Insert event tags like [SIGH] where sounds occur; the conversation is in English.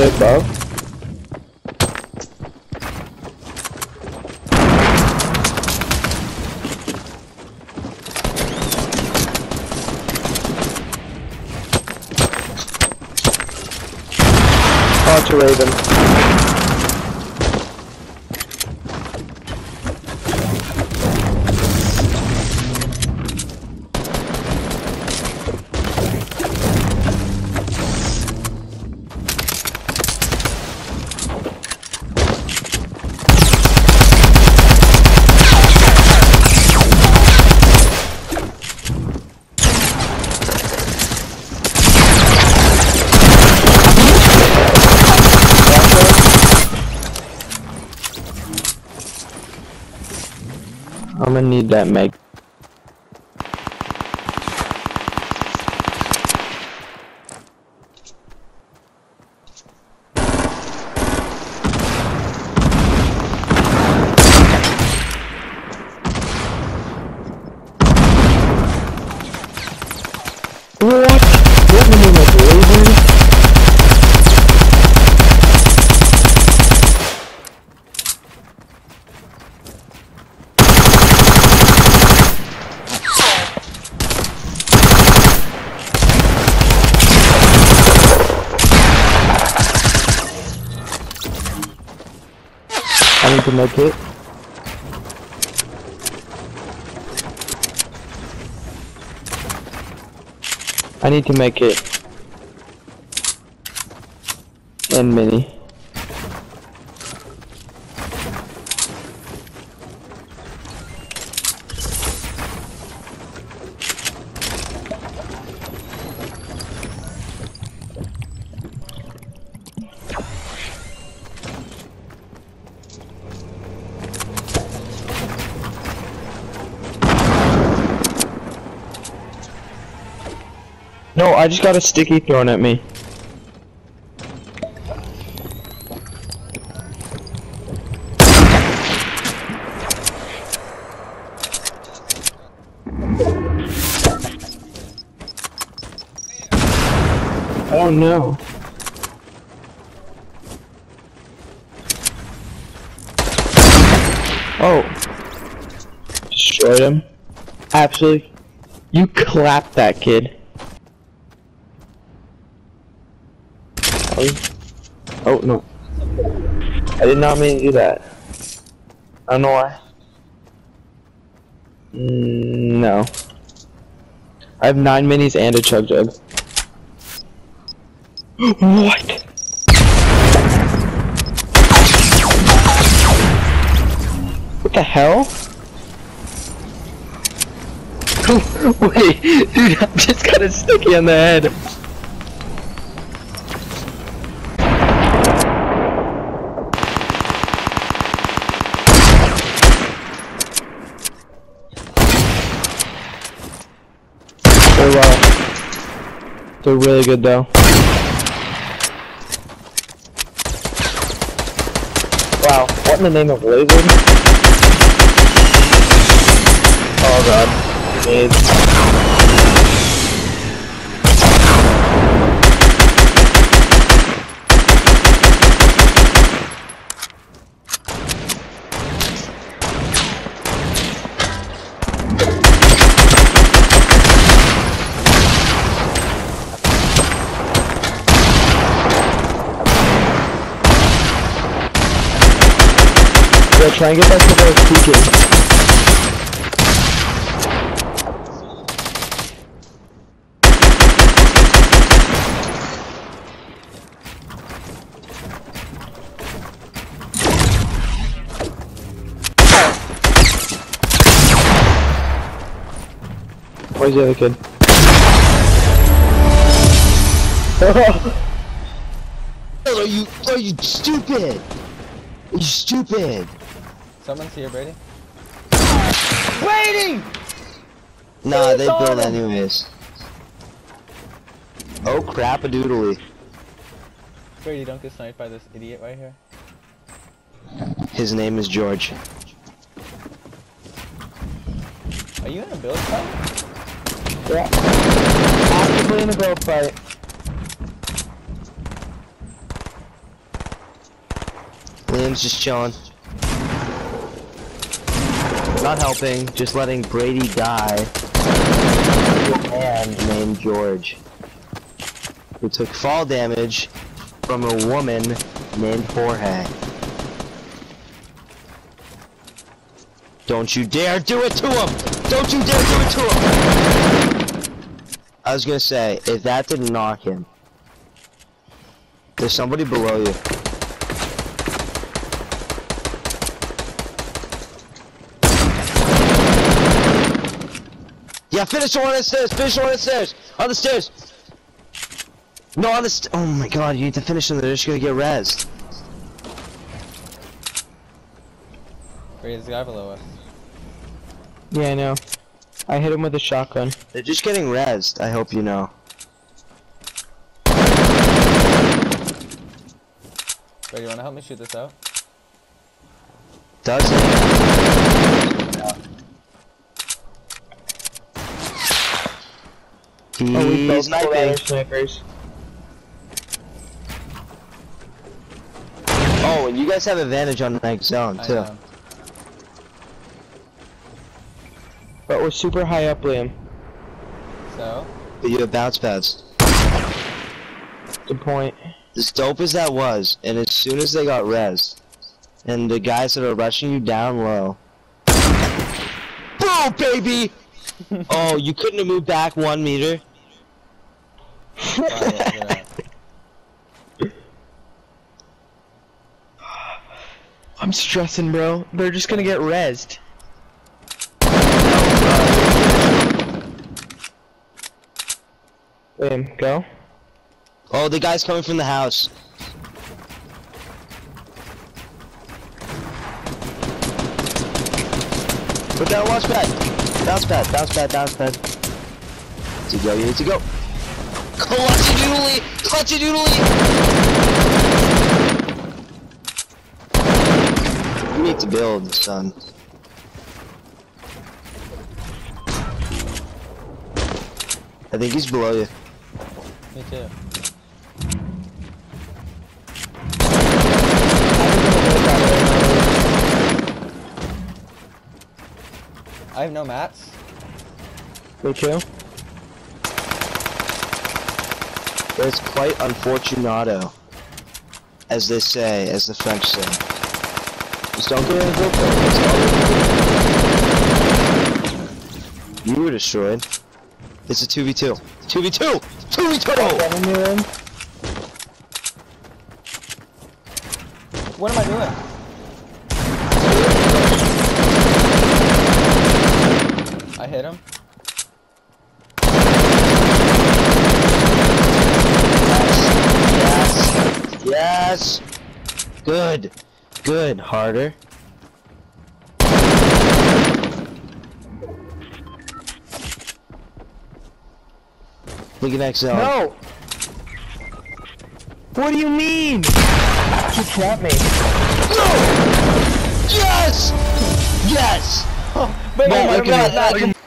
They above? Oh, it's a Raven. I'm gonna need that Meg. I need to make it. I need to make it. And mini. No, I just got a sticky thrown at me. Oh no. Oh. Destroyed him. Absolutely. You clapped that kid. Oh, oh no. I did not mean to do that. I don't know why. Mm, no. I have nine minis and a chug jug. what? What the hell? [LAUGHS] Wait, dude, I just got a sticky on the head. They're well. They're really good though. Wow, what in the name of laser? Oh god. Grenades. Yeah, try and get back to the peeking. Where's the other kid? [LAUGHS] Are you are you stupid? Are you stupid? Someone's here, Brady. Waiting! Nah, they build anyways. Oh crap a doodly. Brady, don't get sniped by this idiot right here. His name is George. Are you in a build fight? Yeah. Actively in a build fight. Liam's just chilling. Not helping, just letting Brady die. A man named George. Who took fall damage from a woman named Jorge. Don't you dare do it to him! Don't you dare do it to him! I was gonna say, if that didn't knock him, there's somebody below you. Yeah, finish the one on the stairs, finish the one on the stairs, on the stairs. No, on the st oh my god, you need to finish them, they're just gonna get rezzed. Wait, there's a guy below us. Yeah, I know. I hit him with a shotgun. They're just getting rezzed, I hope you know. Wait, you wanna help me shoot this out? Does he? Oh, we He's both pulled out sniping. snipers. Oh, and you guys have advantage on the next zone I too. know. But we're super high up, Liam. So, But you have bounce pads. Good point. As dope as that was, and as soon as they got res, and the guys that are rushing you down low. Boom, baby! [LAUGHS] oh, you couldn't have moved back one meter? Wow, yeah, look at that. I'm stressing, bro. They're just gonna get rezzed. Liam, go. Oh, the guy's coming from the house. Put that launch pad. Bounce pad, bounce pad, bounce pad. To go, you need to go. Clutch it doodly! Clutch it doodly! You need to build, son. I think he's below you. Me too. I have no mats. Me too. It's quite unfortunato, as they say, as the French say. Just don't get any vote You were destroyed. It's a 2v2. 2v2! 2v2! Seven you in? What am I doing? I hit him. Yes! Yes! Good! Good, harder. Look at zone. No! What do you mean? You trapped me. No! Yes! Yes! Oh oh my my God, god, not-